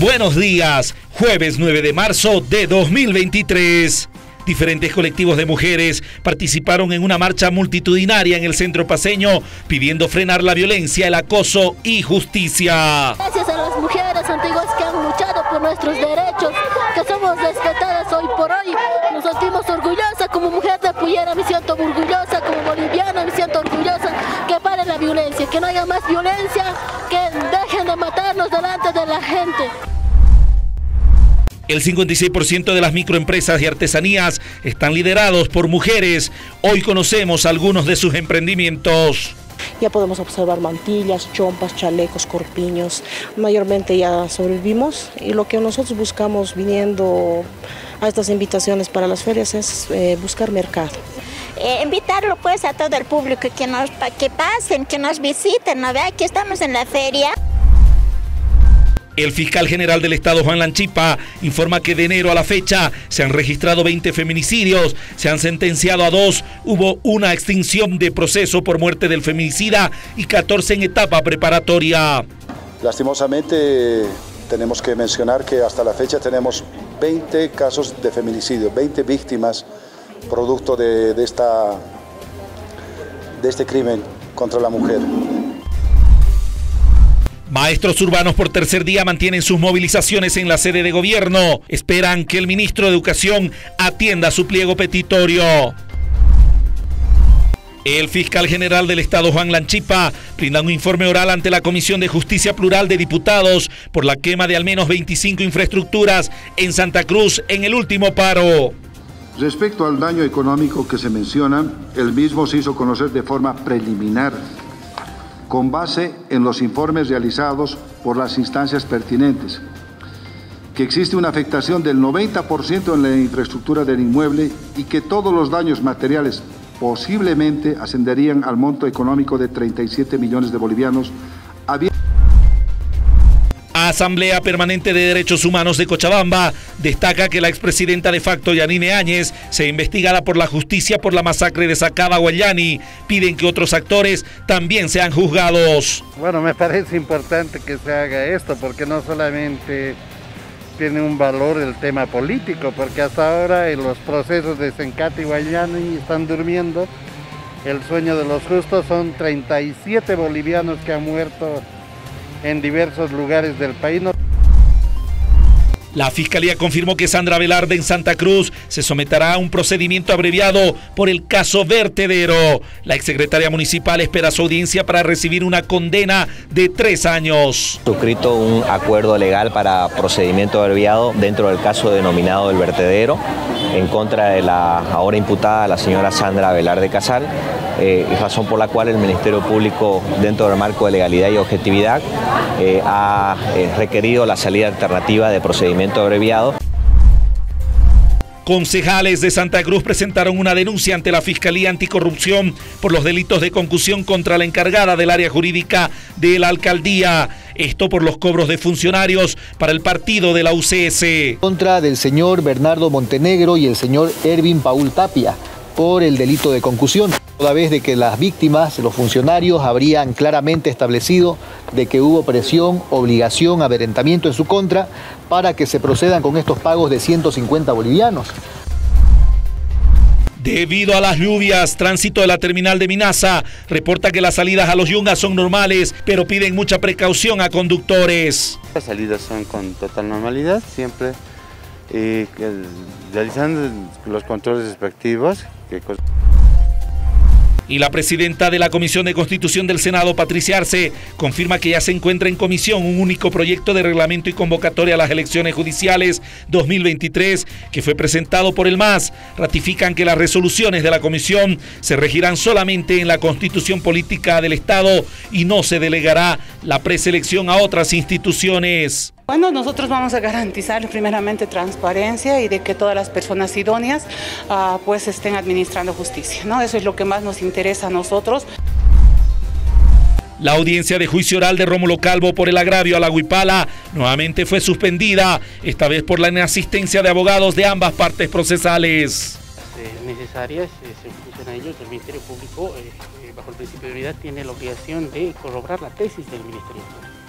Buenos días, jueves 9 de marzo de 2023. Diferentes colectivos de mujeres participaron en una marcha multitudinaria en el centro paseño pidiendo frenar la violencia, el acoso y justicia. Gracias a las mujeres antiguas que han luchado por nuestros derechos, que somos respetadas hoy por hoy. Nos sentimos orgullosas como mujer de Puyera, me siento orgullosa, como boliviana me siento orgullosa que pare la violencia, que no haya más violencia, que de la gente. El 56% de las microempresas y artesanías están liderados por mujeres. Hoy conocemos algunos de sus emprendimientos. Ya podemos observar mantillas, chompas, chalecos, corpiños. Mayormente ya sobrevivimos y lo que nosotros buscamos viniendo a estas invitaciones para las ferias es eh, buscar mercado. Eh, invitarlo pues a todo el público que, nos, que pasen, que nos visiten, ¿no? Vea que estamos en la feria. El fiscal general del estado, Juan Lanchipa, informa que de enero a la fecha se han registrado 20 feminicidios, se han sentenciado a dos, hubo una extinción de proceso por muerte del feminicida y 14 en etapa preparatoria. Lastimosamente tenemos que mencionar que hasta la fecha tenemos 20 casos de feminicidio, 20 víctimas producto de, de, este crimen contra la mujer. Maestros urbanos por tercer día mantienen sus movilizaciones en la sede de gobierno. Esperan que el ministro de Educación atienda su pliego petitorio. El fiscal general del Estado, Juan Lanchipa, brinda un informe oral ante la Comisión de Justicia Plural de Diputados por la quema de al menos 25 infraestructuras en Santa Cruz en el último paro. Respecto al daño económico que se menciona, el mismo se hizo conocer de forma preliminar con base en los informes realizados por las instancias pertinentes, que existe una afectación del 90% en la infraestructura del inmueble y que todos los daños materiales posiblemente ascenderían al monto económico de 37 millones de bolivianos, Asamblea Permanente de Derechos Humanos de Cochabamba destaca que la expresidenta de facto Yanine Áñez se investigada por la justicia por la masacre de Sacaba Guayani. Piden que otros actores también sean juzgados. Bueno, me parece importante que se haga esto porque no solamente tiene un valor el tema político, porque hasta ahora en los procesos de Sencati y Guayani están durmiendo. El sueño de los justos son 37 bolivianos que han muerto en diversos lugares del país. La Fiscalía confirmó que Sandra Velarde en Santa Cruz se someterá a un procedimiento abreviado por el caso vertedero. La exsecretaria municipal espera su audiencia para recibir una condena de tres años. Suscrito un acuerdo legal para procedimiento abreviado dentro del caso denominado del vertedero en contra de la ahora imputada la señora Sandra Velarde Casal, eh, razón por la cual el Ministerio Público, dentro del marco de legalidad y objetividad, eh, ha eh, requerido la salida alternativa de procedimiento abreviado. Concejales de Santa Cruz presentaron una denuncia ante la Fiscalía Anticorrupción por los delitos de concusión contra la encargada del área jurídica de la alcaldía. Esto por los cobros de funcionarios para el partido de la UCS. Contra del señor Bernardo Montenegro y el señor Ervin Paul Tapia por el delito de concusión, toda vez de que las víctimas, los funcionarios, habrían claramente establecido de que hubo presión, obligación, averentamiento en su contra para que se procedan con estos pagos de 150 bolivianos. Debido a las lluvias, tránsito de la terminal de Minaza reporta que las salidas a los Yungas son normales, pero piden mucha precaución a conductores. Las salidas son con total normalidad, siempre eh, realizando los controles respectivos. Que... Y la presidenta de la Comisión de Constitución del Senado, Patricia Arce, confirma que ya se encuentra en comisión un único proyecto de reglamento y convocatoria a las elecciones judiciales 2023 que fue presentado por el MAS. Ratifican que las resoluciones de la comisión se regirán solamente en la constitución política del Estado y no se delegará la preselección a otras instituciones. Bueno, nosotros vamos a garantizar primeramente transparencia y de que todas las personas idóneas uh, pues estén administrando justicia, ¿no? Eso es lo que más nos interesa a nosotros. La audiencia de juicio oral de Rómulo Calvo por el agravio a la Huipala nuevamente fue suspendida, esta vez por la inasistencia de abogados de ambas partes procesales. necesarias, se funcionan ellos, el Ministerio Público, eh, bajo el principio de unidad, tiene la obligación de corroborar la tesis del Ministerio Público.